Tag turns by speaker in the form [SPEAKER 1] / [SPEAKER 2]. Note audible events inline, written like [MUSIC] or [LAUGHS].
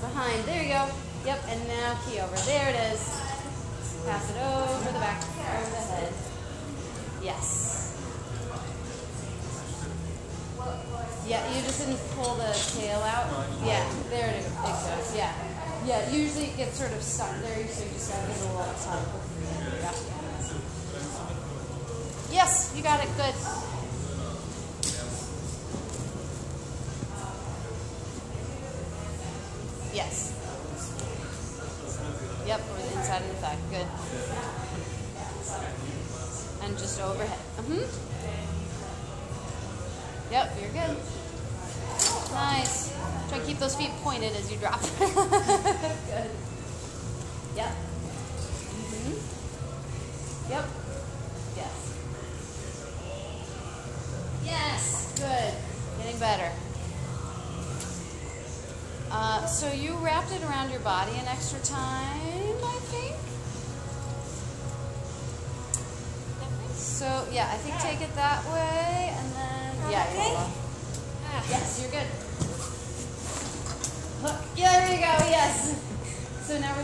[SPEAKER 1] behind. There you go. Yep, and now key over. There it is. Pass it over the back, over the head. Yes. Yeah, you just didn't pull the tail out. Yeah, there it, is. it goes. Yeah. Yeah, usually it gets sort of stuck there, so you just gotta give it a little time. Yeah. Yes, you got it. Good. Yes. Yep, over the inside of the thigh. Good. And just overhead. Mm-hmm. Yep, you're good. Nice. Try to keep those feet pointed as you drop. [LAUGHS] good. Yep. Mm-hmm. Yep. Yes. Yes. Good. Getting better. Uh, so you wrapped it around your body an extra time, I think. So yeah, I think take it that way, and then yeah,
[SPEAKER 2] Okay.
[SPEAKER 1] you're yes, you're good. Hook. Yeah, there you go. Yes. So now we're.